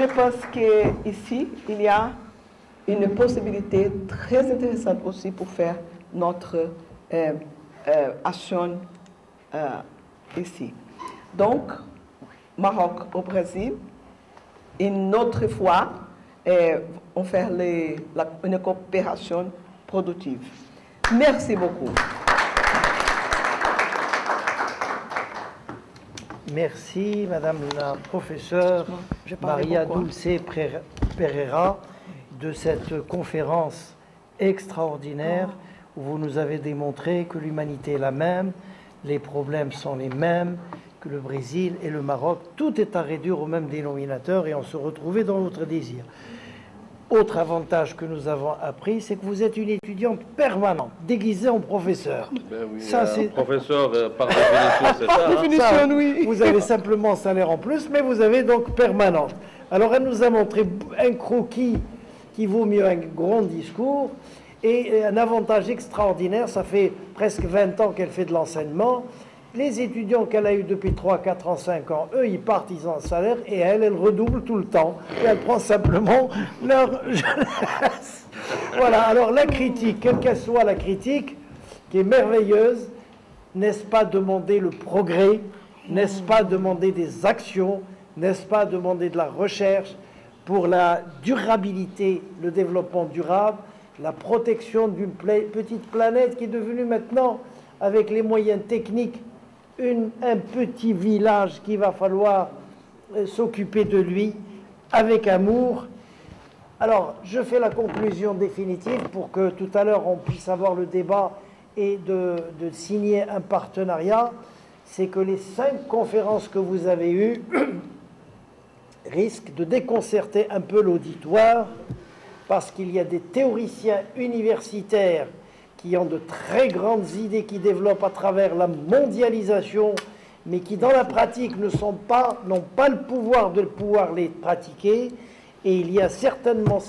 je pense qu'ici, il y a une possibilité très intéressante aussi pour faire notre euh, euh, action euh, ici. Donc, Maroc au Brésil, une autre fois, on fait une coopération productive. Merci beaucoup. Merci, Madame la professeure Maria Dulce Pereira, de cette conférence extraordinaire où vous nous avez démontré que l'humanité est la même, les problèmes sont les mêmes, que le Brésil et le Maroc, tout est à réduire au même dénominateur et on se retrouvait dans notre désir. Autre avantage que nous avons appris, c'est que vous êtes une étudiante permanente, déguisée en professeur. Ben oui, ça, c'est professeur euh, par définition, c'est ça. Hein. définition, oui. Vous avez simplement salaire en plus, mais vous avez donc permanente. Alors, elle nous a montré un croquis qui vaut mieux un grand discours et un avantage extraordinaire. Ça fait presque 20 ans qu'elle fait de l'enseignement. Les étudiants qu'elle a eu depuis 3, 4 ans, 5 ans, eux, ils partent, ils ont un salaire, et elle, elle redouble tout le temps. Et elle prend simplement leur jeunesse. Voilà, alors la critique, quelle qu'elle soit la critique, qui est merveilleuse, n'est-ce pas demander le progrès, n'est-ce pas demander des actions, n'est-ce pas demander de la recherche pour la durabilité, le développement durable, la protection d'une petite planète qui est devenue maintenant, avec les moyens techniques, un petit village qu'il va falloir euh, s'occuper de lui avec amour. Alors, je fais la conclusion définitive pour que tout à l'heure on puisse avoir le débat et de, de signer un partenariat. C'est que les cinq conférences que vous avez eues risquent de déconcerter un peu l'auditoire parce qu'il y a des théoriciens universitaires qui ont de très grandes idées qui développent à travers la mondialisation, mais qui dans la pratique ne sont pas, n'ont pas le pouvoir de pouvoir les pratiquer. Et il y a certainement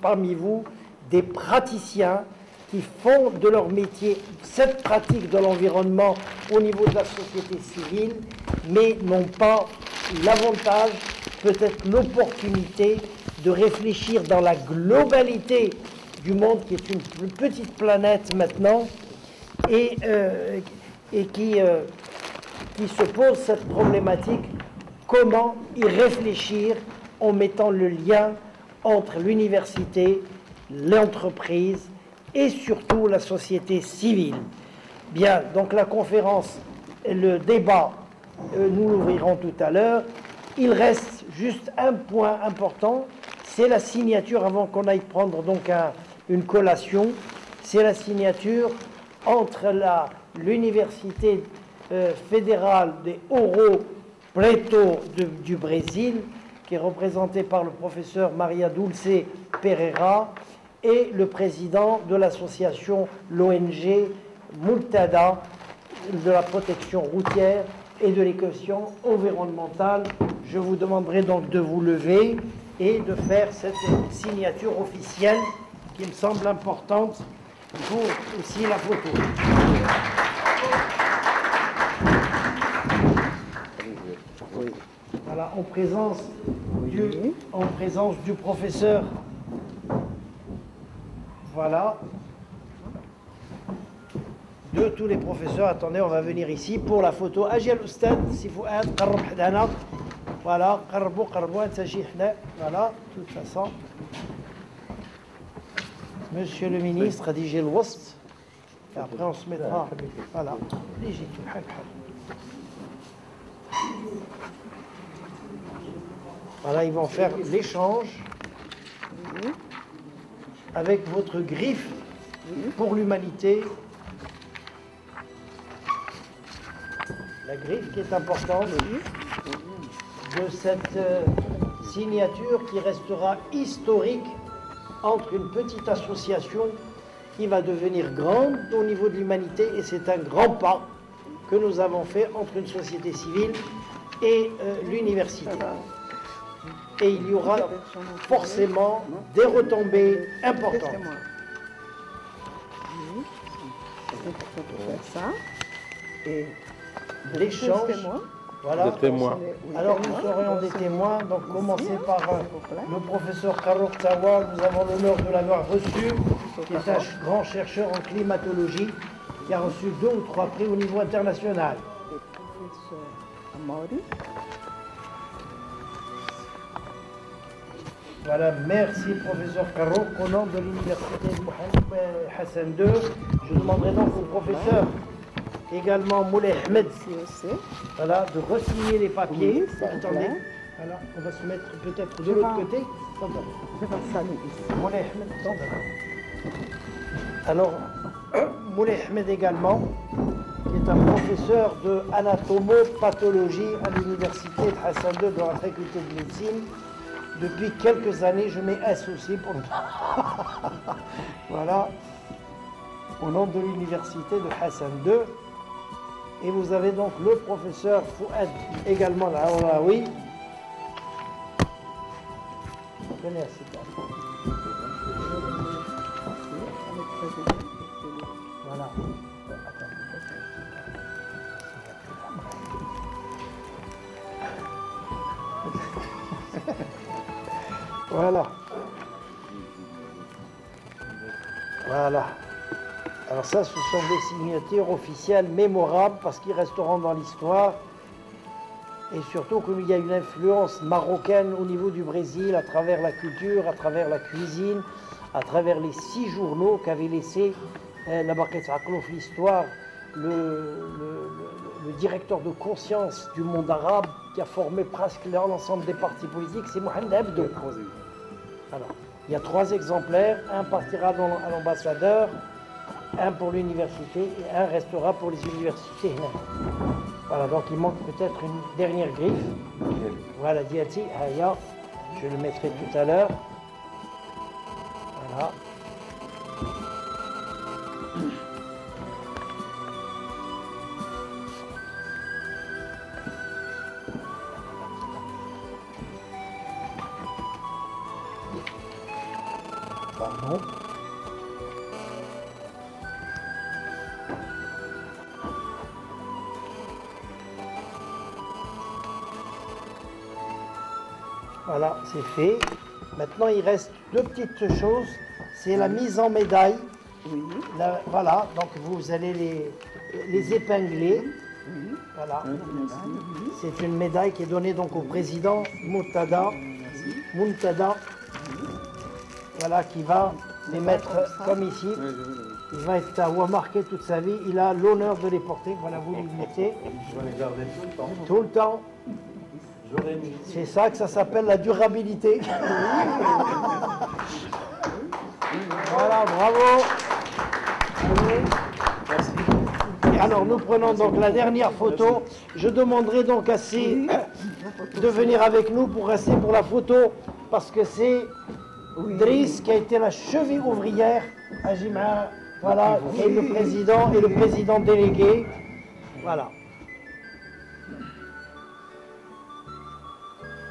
parmi vous des praticiens qui font de leur métier cette pratique de l'environnement au niveau de la société civile, mais n'ont pas l'avantage, peut-être l'opportunité de réfléchir dans la globalité du monde qui est une petite planète maintenant et, euh, et qui, euh, qui se pose cette problématique, comment y réfléchir en mettant le lien entre l'université, l'entreprise et surtout la société civile. Bien, donc la conférence, le débat, euh, nous l'ouvrirons tout à l'heure. Il reste juste un point important, c'est la signature avant qu'on aille prendre donc un, une collation. C'est la signature entre l'Université euh, fédérale des Ouro Preto du Brésil, qui est représentée par le professeur Maria Dulce Pereira, et le président de l'association, l'ONG Multada, de la protection routière et de l'équation environnementale. Je vous demanderai donc de vous lever et de faire cette signature officielle qui me semble importante pour aussi la photo. Voilà, en présence, du, en présence du professeur. Voilà. De tous les professeurs. Attendez, on va venir ici pour la photo. Si vous êtes, voilà, voilà, de toute façon. Monsieur le ministre, rédigez le WOST. Et après, on se mettra. Voilà. Voilà, ils vont faire l'échange avec votre griffe pour l'humanité. La griffe qui est importante de cette euh, signature qui restera historique entre une petite association qui va devenir grande au niveau de l'humanité et c'est un grand pas que nous avons fait entre une société civile et euh, l'université. Et il y aura forcément des retombées importantes. C'est important pour faire ça. Et l'échange, Voilà. Témoins. Alors nous serions des témoins, donc commencer par euh, le professeur Karouk Tawal, nous avons l'honneur de l'avoir reçu, qui est un grand chercheur en climatologie, qui a reçu deux ou trois prix au niveau international. Voilà, merci professeur Karouk. Au nom de l'université de Mohamed Hassan II, je demanderai donc au professeur également Moulay Ahmed aussi. voilà, de resigner les papiers. Oui, Attendez, voilà, on va se mettre peut-être de l'autre côté. Je vais. Moulay Ahmed. Alors, Moulay Ahmed également, qui est un professeur de anatomopathologie à l'université de Hassan II dans la faculté de médecine. Depuis quelques années, je mets S aussi pour Voilà, au nom de l'université de Hassan II. Et vous avez donc le professeur Fouad également là, voilà, oui. Voilà. Voilà. Voilà. Alors ça, ce sont des signatures officielles mémorables parce qu'ils resteront dans l'histoire. Et surtout comme il y a une influence marocaine au niveau du Brésil à travers la culture, à travers la cuisine, à travers les six journaux qu'avait laissé euh, la Barquette Aklouf, l'histoire, le, le- le- le directeur de conscience du monde arabe qui a formé presque l'ensemble des partis politiques, c'est Mohamed Abdou. Alors, il y a trois exemplaires, un partira dans- à l'ambassadeur, un pour l'université et un restera pour les universités. Voilà, donc il manque peut-être une dernière griffe. Voilà, Diati, Haya, je le mettrai tout à l'heure. Voilà. Voilà, c'est fait. Maintenant, il reste deux petites choses. C'est la mise en médaille. Oui, La- voilà, donc vous allez les, les épingler. oui. Voilà. Oui. C'est une médaille qui est donnée donc au président Moutada. Muntada. Voilà, qui va les mettre comme ici. Il va être à marqué toute sa vie. Il a l'honneur de les porter. Voilà, vous les mettez Je vais les garder tout le temps. tout le temps. C'est ça que ça s'appelle la durabilité. voilà, bravo. Alors nous prenons donc la dernière photo. Je demanderai donc à ces de venir avec nous pour rester pour la photo parce que c'est Driss qui a été la cheville ouvrière à Jima. Voilà, et le président et le président délégué. Voilà.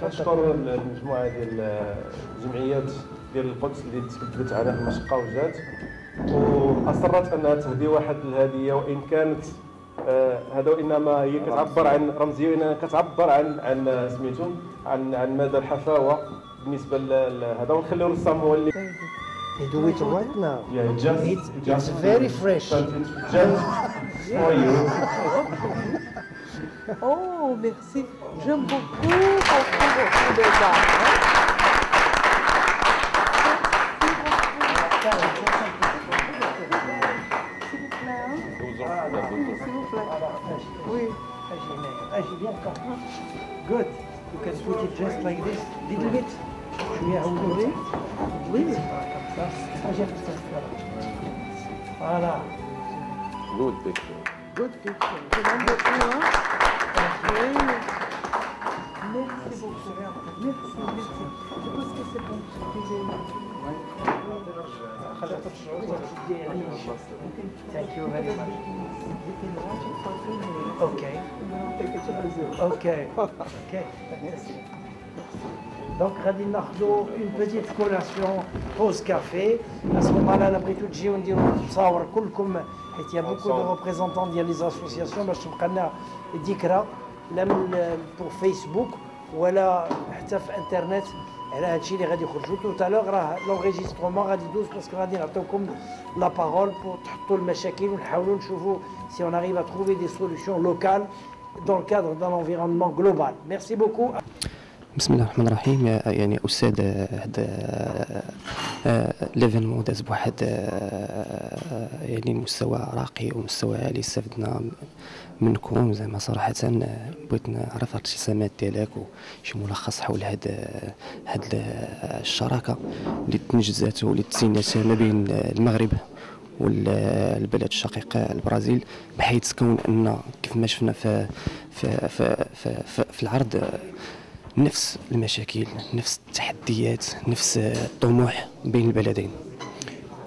كنشكر المجموعة ديال الجمعيات ديال القدس اللي تكبدت على المشقة وجات وأصرت انها تهدي واحد الهدية وإن كانت آه، هذا وإنما هي كتعبر عن رمزية وانها كتعبر عن عن سميتو عن عن مدى الحفاوة بالنسبة لهذا ونخليو رسام هو اللي They do it right now. Yeah, just, It's, just it's very fresh. But it's just for you. Oh, merci. J'aime beaucoup S'il vous plaît. Oui. Good. You can put it just like this, little bit. Oui, oui. Voilà. Good picture. Good picture. Merci beaucoup. Merci, merci. Je pense que c'est bon. Thank you very much. You can watch it for two minutes. Okay. Take it to Brazil. Okay. Okay. Donc, غادي ناخذوا une petite collation pause café. À ce moment-là, la بغيتو تجيو نديروا تصاور كلكم حيت يا beaucoup de représentants ديال les associations باش تبقى لنا ذكرى لا من فيسبوك ولا حتى في انترنت على هادشي اللي غادي يخرجوا تو تالوغ راه لونغيسترومون غادي يدوز باسكو غادي نعطيوكم لا بارول بور تحطوا المشاكل ونحاولوا نشوفوا on arrive à trouver des solutions locales dans le cadre d'un environnement global. Merci beaucoup. بسم الله الرحمن الرحيم يعني أستاذ هذا ليفينمون داز بواحد يعني مستوى راقي ومستوى عالي استفدنا منكم زعما صراحة آه، بغيت نعرف الابتسامات ديالك وشي ملخص حول هاد هاد الشراكة اللي تنجزات واللي تسينات ما بين المغرب والبلد الشقيق البرازيل بحيث كون أن كيف ما شفنا في في في, في, في, العرض نفس المشاكل نفس التحديات نفس الطموح بين البلدين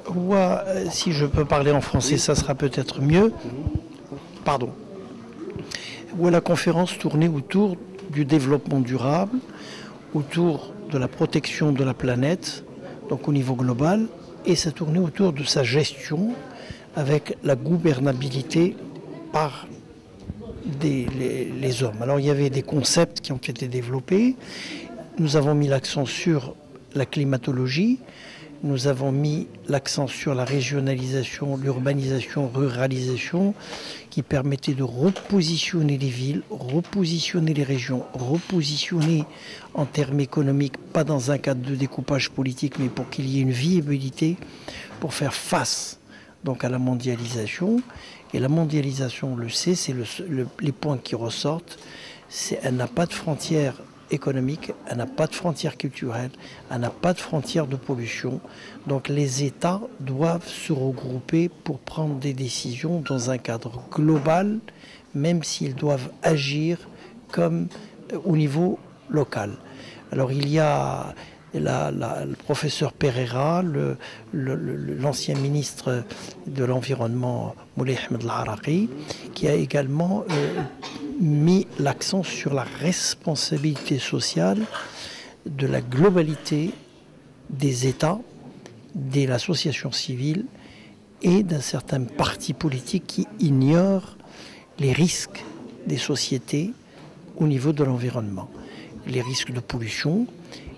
euh, si je peux parler en français, ça sera peut-être mieux. Pardon. Où la conférence tournait autour du développement durable, autour de la protection de la planète, donc au niveau global, et ça tournait autour de sa gestion avec la gouvernabilité par les hommes. Alors il y avait des concepts qui ont été développés. Nous avons mis l'accent sur la climatologie, nous avons mis l'accent sur la régionalisation, l'urbanisation, ruralisation, qui permettait de repositionner les villes, repositionner les régions, repositionner en termes économiques, pas dans un cadre de découpage politique, mais pour qu'il y ait une viabilité pour faire face donc à la mondialisation. Et la mondialisation, on le sait, c'est le- le- les points qui ressortent. Elle n'a pas de frontières économiques, elle n'a pas de frontières culturelles, elle n'a pas de frontières de pollution. Donc les États doivent se regrouper pour prendre des décisions dans un cadre global, même s'ils doivent agir comme euh, au niveau local. Alors il y a le professeur Pereira, l'ancien ministre de l'Environnement Moulay Ahmed Al-Araqi, qui a également euh, mis l'accent sur la responsabilité sociale de la globalité des États, de l'association civile et d'un certain parti politique qui ignore les risques des sociétés au niveau de l'environnement. Les risques de pollution,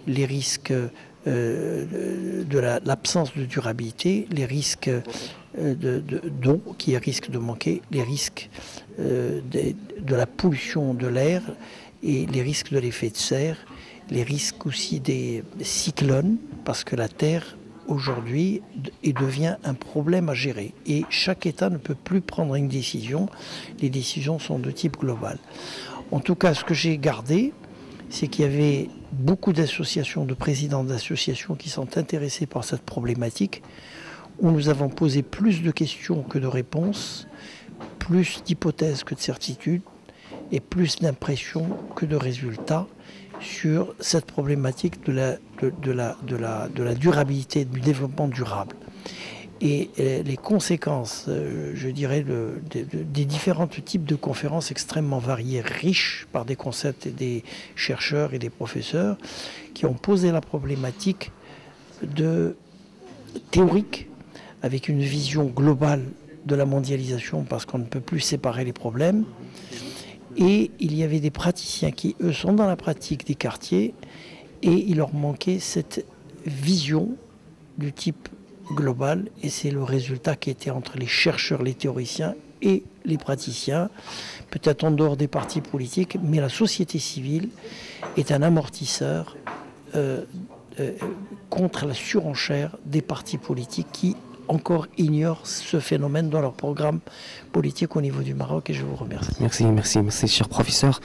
les risques euh, de la- l'absence de durabilité, les risques de- d'eau qui risquent de manquer, les risques euh, de, la pollution de l'air et les risques de l'effet de serre, les risques aussi des cyclones, parce que la Terre aujourd'hui devient un problème à gérer. Et chaque État ne peut plus prendre une décision. Les décisions sont de type global. En tout cas, ce que j'ai gardé, c'est qu'il y avait beaucoup d'associations, de présidents d'associations qui sont intéressés par cette problématique, où nous avons posé plus de questions que de réponses, plus d'hypothèses que de certitudes, et plus d'impressions que de résultats sur cette problématique de la, de, la, de la, de la durabilité, du développement durable. Et euh, les conséquences, euh, je dirais, de- des différents types de conférences extrêmement variées, riches par des concepts et des chercheurs et des professeurs, qui ont posé la problématique de théorique, avec une vision globale de la mondialisation, parce qu'on ne peut plus séparer les problèmes. Et il y avait des praticiens qui, eux, sont dans la pratique des quartiers, et il leur manquait cette vision du type global, et c'est le résultat qui était entre les chercheurs, les théoriciens et les praticiens, peut-être en dehors des partis politiques, mais la société civile est un amortisseur euh, euh, contre la surenchère des partis politiques qui encore ignorent ce phénomène dans leur programme politique au niveau du Maroc, et je vous remercie. Merci, merci, merci, cher professeur.